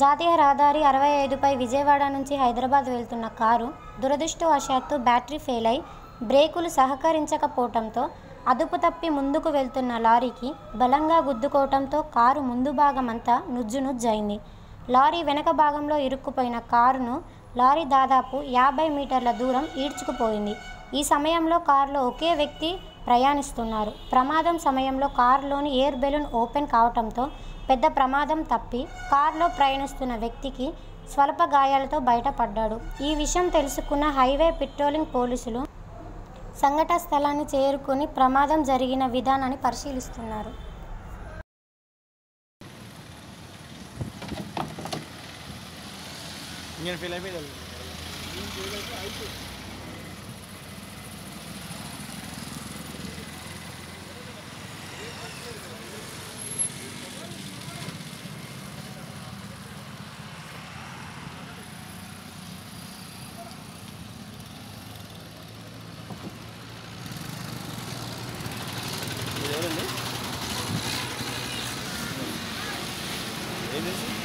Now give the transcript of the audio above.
జాతీయ రహదారి అరవై ఐదుపై విజయవాడ నుంచి హైదరాబాద్ వెళ్తున్న కారు దురదృష్టవశాత్తు బ్యాటరీ ఫెయిల్ అయి బ్రేకులు సహకరించకపోవటంతో అదుపు తప్పి ముందుకు వెళ్తున్న లారీకి బలంగా గుద్దుకోవడంతో కారు ముందు భాగం అంతా నుజ్జు లారీ వెనక భాగంలో ఇరుక్కుపోయిన కారును లారీ దాదాపు యాభై మీటర్ల దూరం ఈడ్చుకుపోయింది. ఈ సమయంలో కారులో ఒకే వ్యక్తి ప్రయాణిస్తున్నారు. ప్రమాదం సమయంలో కారులోని ఎయిర్ బెలూన్ ఓపెన్ కావటంతో పెద్ద ప్రమాదం తప్పి కారులో ప్రయాణిస్తున్న వ్యక్తికి స్వల్ప గాయాలతో బయటపడ్డాడు. ఈ విషయం తెలుసుకున్న హైవే పెట్రోలింగ్ పోలీసులు సంఘటన స్థలాన్ని చేరుకుని ప్రమాదం జరిగిన విధానాన్ని పరిశీలిస్తున్నారు. ఇంజన్ ఫెయిల్ అయిపోయింది Lizzie?